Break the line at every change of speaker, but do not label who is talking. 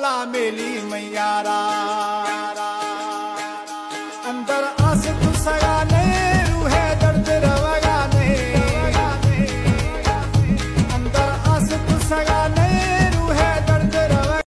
la meli mayara